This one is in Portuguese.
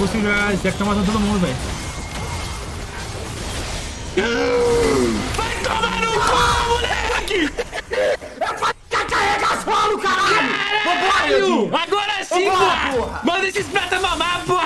consigo jogar. que tá matando todo mundo, velho. Vai tomar no cu, moleque! É pra carregar solo, caralho! Vambora, Caralho! Leandinho! Agora sim, Vambora, porra! Manda esses prata mamar, porra!